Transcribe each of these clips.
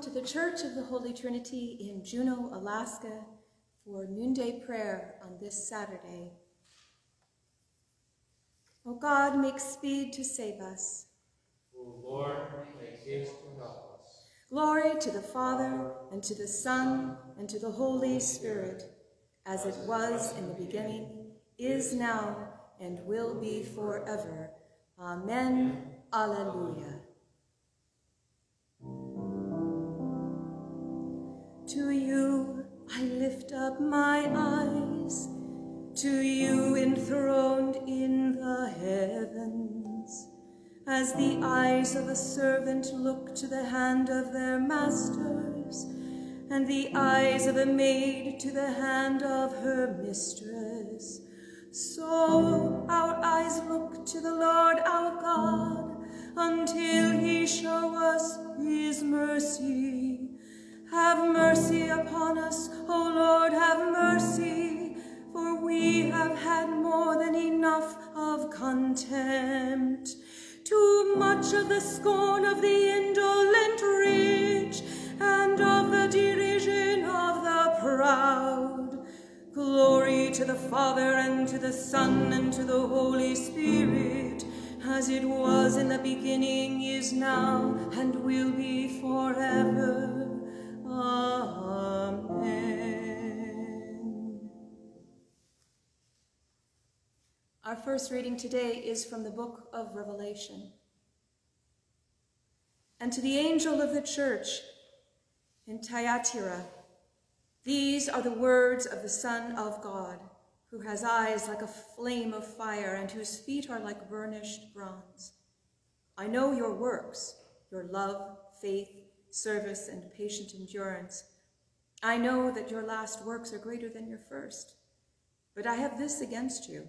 Welcome to the Church of the Holy Trinity in Juneau, Alaska for noonday prayer on this Saturday. O God, make speed to save us. O Lord, make haste to help us. Glory to the Father, and to the Son, and to the Holy Spirit, as it was in the beginning, is now, and will be forever. Amen. Alleluia. To you I lift up my eyes, to you enthroned in the heavens. As the eyes of a servant look to the hand of their masters, and the eyes of a maid to the hand of her mistress, so our eyes look to the Lord our God, until he show us his mercy. Have mercy upon us, O Lord, have mercy, for we have had more than enough of contempt. Too much of the scorn of the indolent rich, and of the derision of the proud. Glory to the Father, and to the Son, and to the Holy Spirit, as it was in the beginning, is now, and will be first reading today is from the book of Revelation. And to the angel of the church in Thyatira, these are the words of the Son of God, who has eyes like a flame of fire and whose feet are like burnished bronze. I know your works, your love, faith, service, and patient endurance. I know that your last works are greater than your first. But I have this against you.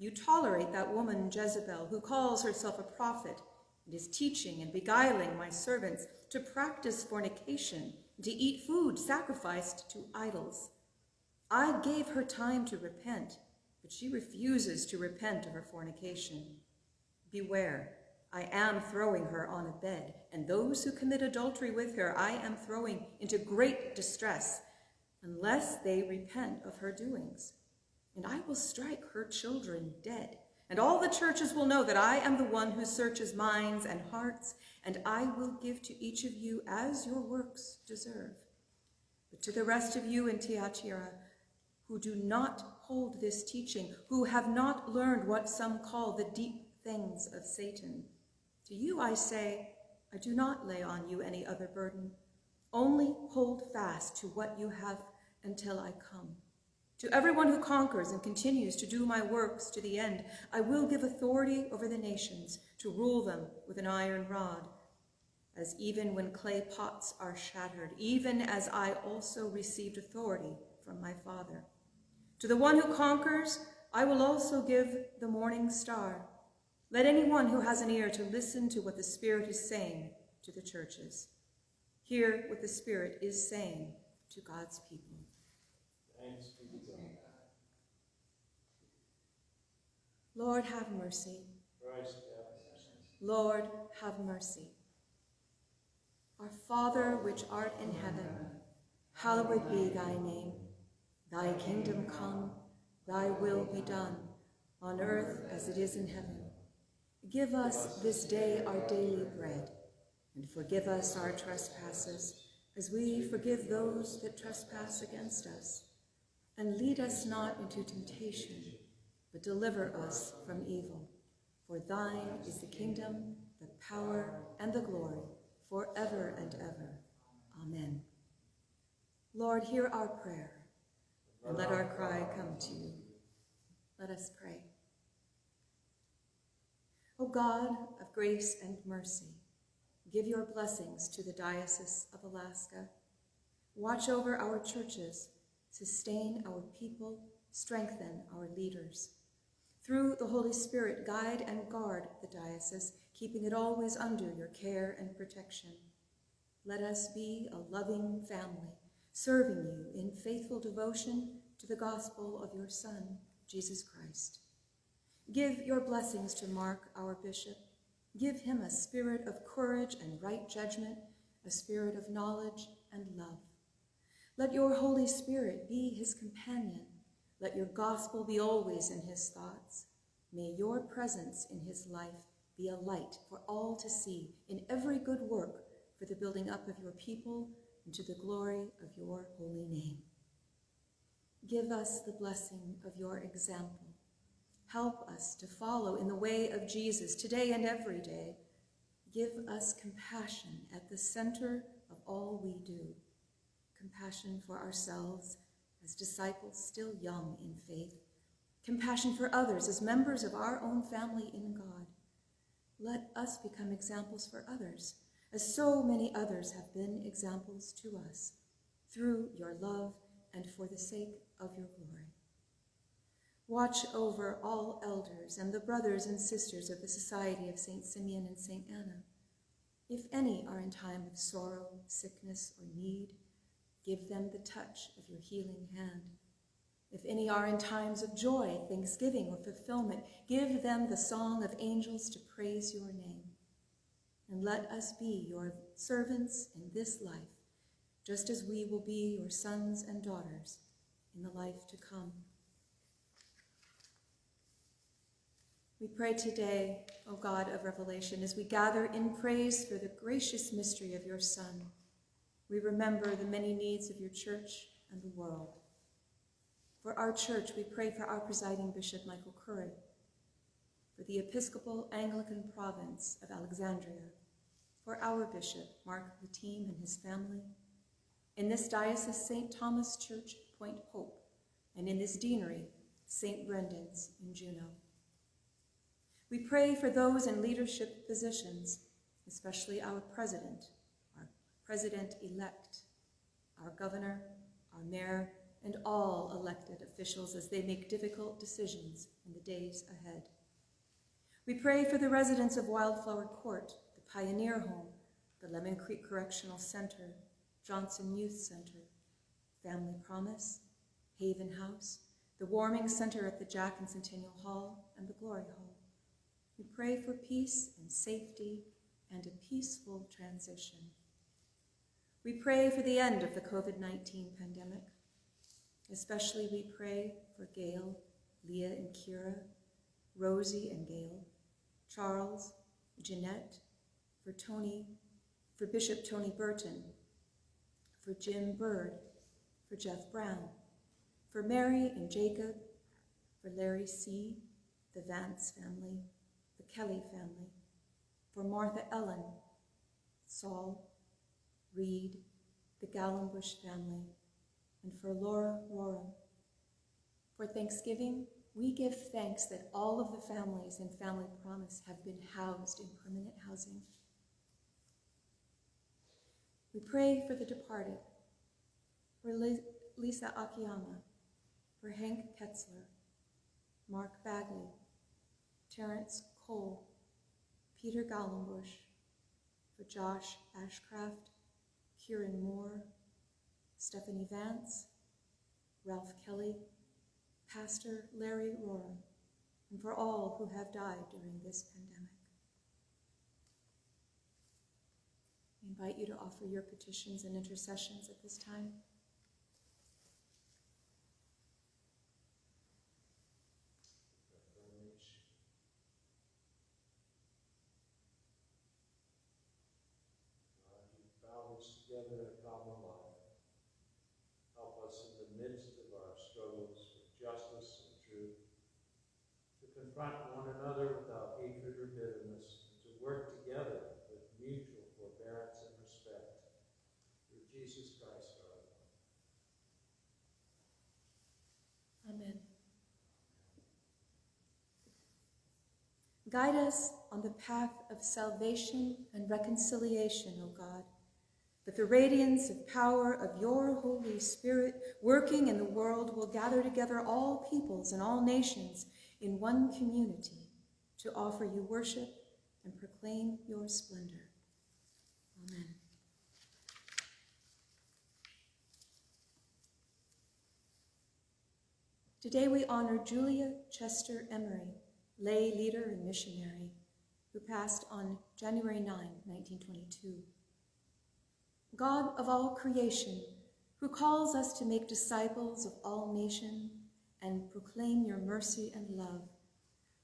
You tolerate that woman Jezebel, who calls herself a prophet and is teaching and beguiling my servants to practice fornication to eat food sacrificed to idols. I gave her time to repent, but she refuses to repent of her fornication. Beware, I am throwing her on a bed, and those who commit adultery with her I am throwing into great distress, unless they repent of her doings. And I will strike her children dead, and all the churches will know that I am the one who searches minds and hearts, and I will give to each of you as your works deserve. But to the rest of you in Thyatira, who do not hold this teaching, who have not learned what some call the deep things of Satan, to you I say, I do not lay on you any other burden. Only hold fast to what you have until I come. To everyone who conquers and continues to do my works to the end, I will give authority over the nations to rule them with an iron rod. As even when clay pots are shattered, even as I also received authority from my Father. To the one who conquers, I will also give the morning star. Let anyone who has an ear to listen to what the Spirit is saying to the churches. Hear what the Spirit is saying to God's people. Thanks be to God. Lord, have mercy. Christ have mercy. Lord, have mercy. Our Father, which art in heaven, hallowed be thy name. Thy kingdom come, thy will be done, on earth as it is in heaven. Give us this day our daily bread, and forgive us our trespasses, as we forgive those that trespass against us. And lead us not into temptation, but deliver us from evil. For thine is the kingdom, the power, and the glory, forever and ever. Amen. Lord, hear our prayer, and let our cry come to you. Let us pray. O God of grace and mercy, give your blessings to the Diocese of Alaska. Watch over our churches, sustain our people, strengthen our leaders. Through the Holy Spirit, guide and guard the diocese, keeping it always under your care and protection. Let us be a loving family, serving you in faithful devotion to the gospel of your Son, Jesus Christ. Give your blessings to Mark, our bishop. Give him a spirit of courage and right judgment a spirit of knowledge and love. Let your Holy Spirit be his companion. Let your gospel be always in his thoughts. May your presence in his life be a light for all to see in every good work for the building up of your people and to the glory of your holy name. Give us the blessing of your example. Help us to follow in the way of Jesus today and every day. Give us compassion at the center of all we do. Compassion for ourselves as disciples still young in faith. Compassion for others as members of our own family in God. Let us become examples for others, as so many others have been examples to us, through your love and for the sake of your glory. Watch over all elders and the brothers and sisters of the Society of St. Simeon and St. Anna. If any are in time of sorrow, sickness, or need, give them the touch of your healing hand. If any are in times of joy, thanksgiving, or fulfillment, give them the song of angels to praise your name. And let us be your servants in this life, just as we will be your sons and daughters in the life to come. We pray today, O God of revelation, as we gather in praise for the gracious mystery of your Son. We remember the many needs of your church and the world. For our church, we pray for our presiding Bishop Michael Curry, for the Episcopal Anglican Province of Alexandria, for our Bishop, Mark Lattime and his family, in this diocese, St. Thomas Church, Point Hope, and in this deanery, St. Brendan's in Juneau. We pray for those in leadership positions, especially our president, president-elect, our governor, our mayor, and all elected officials as they make difficult decisions in the days ahead. We pray for the residents of Wildflower Court, the Pioneer Home, the Lemon Creek Correctional Center, Johnson Youth Center, Family Promise, Haven House, the Warming Center at the Jack and Centennial Hall, and the Glory Hall. We pray for peace and safety and a peaceful transition. We pray for the end of the COVID-19 pandemic. Especially we pray for Gail, Leah and Kira, Rosie and Gail, Charles, Jeanette, for Tony, for Bishop Tony Burton, for Jim Bird, for Jeff Brown, for Mary and Jacob, for Larry C., the Vance family, the Kelly family, for Martha Ellen, Saul, Reed, the Gallenbush family, and for Laura Roram. For Thanksgiving, we give thanks that all of the families in Family Promise have been housed in permanent housing. We pray for the departed, for Lisa Akiyama, for Hank Ketzler, Mark Bagley, Terrence Cole, Peter Gallenbush, for Josh Ashcraft, Kieran Moore, Stephanie Vance, Ralph Kelly, Pastor Larry Roram, and for all who have died during this pandemic. I invite you to offer your petitions and intercessions at this time. together a common life. Help us in the midst of our struggles with justice and truth to confront one another without hatred or bitterness, and to work together with mutual forbearance and respect. Through Jesus Christ our Lord. Amen. Guide us on the path of salvation and reconciliation, O God that the radiance of power of your Holy Spirit working in the world will gather together all peoples and all nations in one community to offer you worship and proclaim your splendor. Amen. Today we honor Julia Chester Emery, lay leader and missionary, who passed on January 9, 1922. God of all creation, who calls us to make disciples of all nations and proclaim your mercy and love,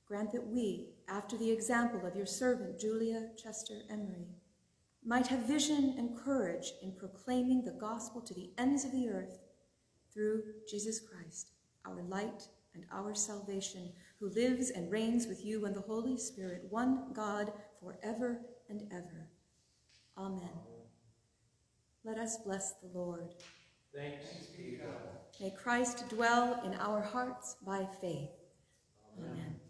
grant that we, after the example of your servant Julia Chester Emery, might have vision and courage in proclaiming the gospel to the ends of the earth through Jesus Christ, our light and our salvation, who lives and reigns with you and the Holy Spirit, one God, forever and ever. Amen. Let us bless the Lord. Thanks be God. May Christ dwell in our hearts by faith. Amen.